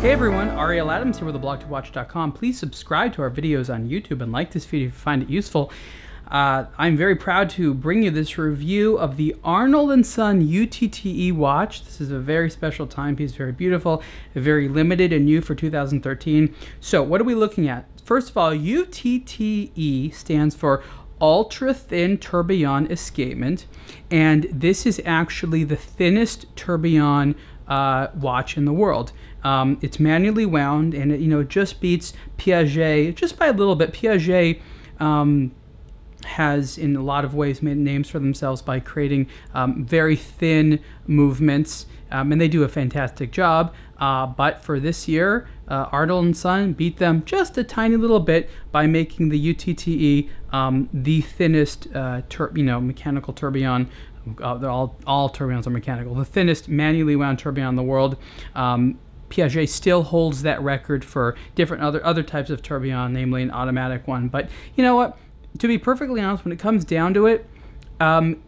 Hey everyone, Ariel Adams here with aBlogtoWatch.com. Please subscribe to our videos on YouTube and like this video if you find it useful. Uh, I'm very proud to bring you this review of the Arnold & Son UTTE watch. This is a very special timepiece, very beautiful, very limited and new for 2013. So what are we looking at? First of all, UTTE stands for ultra thin tourbillon escapement and this is actually the thinnest tourbillon uh, watch in the world. Um, it's manually wound, and it, you know it just beats Piaget just by a little bit. Piaget um, has, in a lot of ways, made names for themselves by creating um, very thin movements, um, and they do a fantastic job. Uh, but for this year, uh, Arnold and Son beat them just a tiny little bit by making the UTTE um, the thinnest, uh, you know, mechanical tourbillon uh, all, all tourbillons are mechanical. The thinnest manually wound tourbillon in the world. Um, Piaget still holds that record for different other other types of tourbillon, namely an automatic one. But you know what? To be perfectly honest, when it comes down to it, um,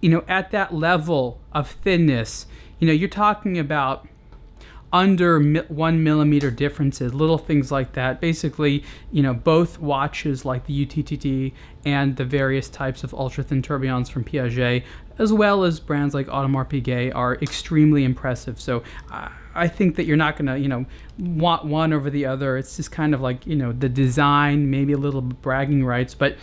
you know, at that level of thinness, you know, you're talking about under one millimeter differences, little things like that. Basically, you know, both watches like the UTTE and the various types of ultra thin tourbillons from Piaget, as well as brands like Audemars Piguet, are extremely impressive. So uh, I think that you're not going to, you know, want one over the other. It's just kind of like, you know, the design, maybe a little bragging rights, but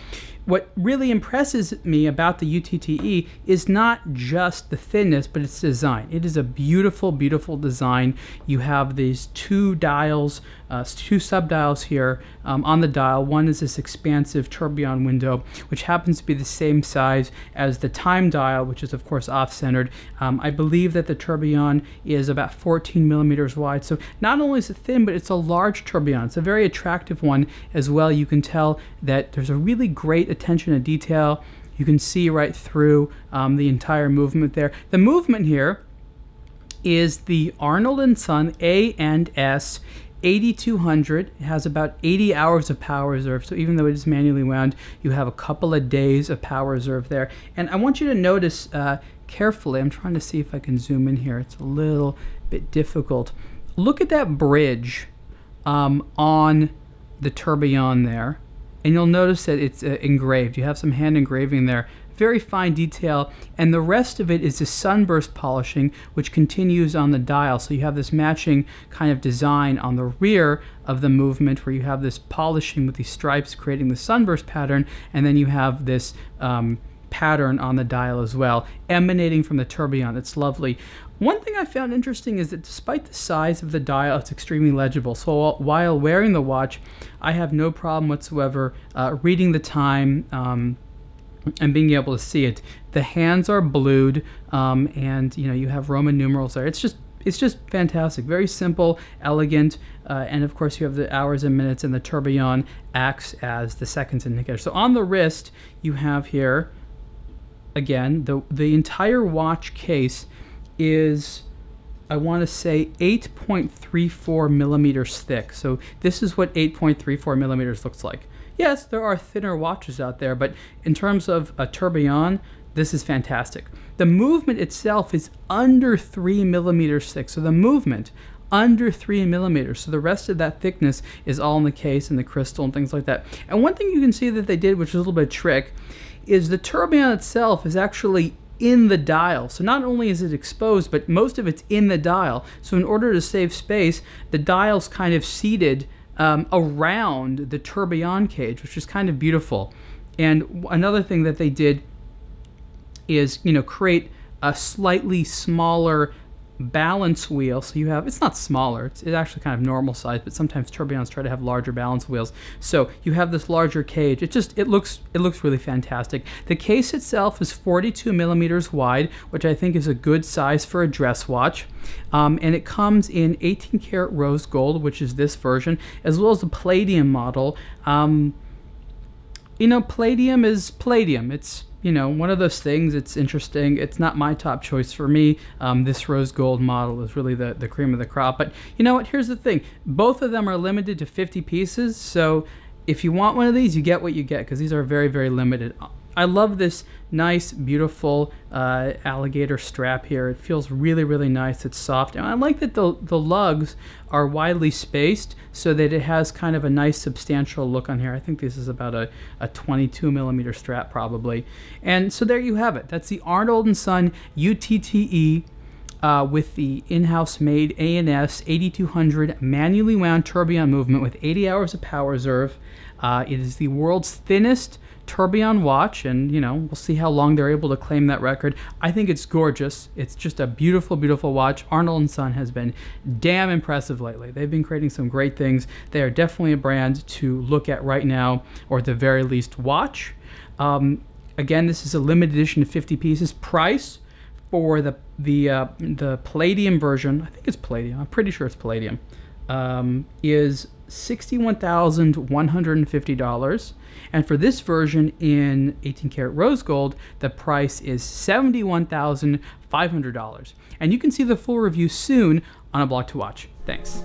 what really impresses me about the UTTE is not just the thinness, but its design. It is a beautiful, beautiful design. You have these two dials, uh, two subdials here um, on the dial. One is this expansive tourbillon window, which happens to be the same size as the time dial, which is of course off-centered. Um, I believe that the tourbillon is about 14 millimeters wide. So not only is thin, but it's a large tourbillon. It's a very attractive one as well. You can tell that there's a really great attention to detail. You can see right through um, the entire movement there. The movement here is the Arnold and Son A and S 8200. It has about 80 hours of power reserve. So even though it is manually wound, you have a couple of days of power reserve there. And I want you to notice uh, carefully, I'm trying to see if I can zoom in here. It's a little bit difficult. Look at that bridge um, on the tourbillon there and you'll notice that it's uh, engraved. You have some hand engraving there. Very fine detail, and the rest of it is the sunburst polishing, which continues on the dial. So you have this matching kind of design on the rear of the movement where you have this polishing with these stripes creating the sunburst pattern, and then you have this um, pattern on the dial as well, emanating from the tourbillon. It's lovely. One thing I found interesting is that despite the size of the dial, it's extremely legible. So while wearing the watch, I have no problem whatsoever uh, reading the time um, and being able to see it. The hands are blued, um, and you know you have Roman numerals there. It's just it's just fantastic. Very simple, elegant, uh, and of course you have the hours and minutes, and the tourbillon acts as the seconds indicator. So on the wrist, you have here again, the, the entire watch case is, I want to say, 8.34 millimeters thick. So this is what 8.34 millimeters looks like. Yes, there are thinner watches out there, but in terms of a tourbillon, this is fantastic. The movement itself is under 3 millimeters thick. So the movement under 3 millimeters. So the rest of that thickness is all in the case and the crystal and things like that. And one thing you can see that they did, which is a little bit trick, is the tourbillon itself is actually in the dial. So not only is it exposed, but most of it's in the dial. So in order to save space, the dial's kind of seated um, around the tourbillon cage, which is kind of beautiful. And another thing that they did is, you know, create a slightly smaller balance wheel. So you have, it's not smaller, it's, it's, actually kind of normal size, but sometimes tourbillons try to have larger balance wheels. So you have this larger cage. It just, it looks, it looks really fantastic. The case itself is 42 millimeters wide, which I think is a good size for a dress watch. Um, and it comes in 18 karat rose gold, which is this version, as well as the palladium model. Um, you know, palladium is palladium. It's you know, one of those things. It's interesting. It's not my top choice for me. Um, this rose gold model is really the, the cream of the crop. But you know what? Here's the thing. Both of them are limited to 50 pieces. So if you want one of these, you get what you get because these are very, very limited. I love this nice, beautiful uh, alligator strap here. It feels really, really nice. It's soft. And I like that the, the lugs are widely spaced so that it has kind of a nice, substantial look on here. I think this is about a, a 22 millimeter strap probably. And so there you have it. That's the Arnold & Son UTTE uh, with the in-house made A&S 8200 manually wound tourbillon movement with 80 hours of power reserve. Uh, it is the world's thinnest tourbillon watch, and you know we'll see how long they're able to claim that record. I think it's gorgeous. It's just a beautiful, beautiful watch. Arnold and Son has been damn impressive lately. They've been creating some great things. They are definitely a brand to look at right now, or at the very least watch. Um, again, this is a limited edition of 50 pieces. Price for the the uh, the Palladium version, I think it's Palladium. I'm pretty sure it's Palladium. Um, is $61,150. And for this version in 18 karat rose gold, the price is $71,500. And you can see the full review soon on a blog to watch. Thanks.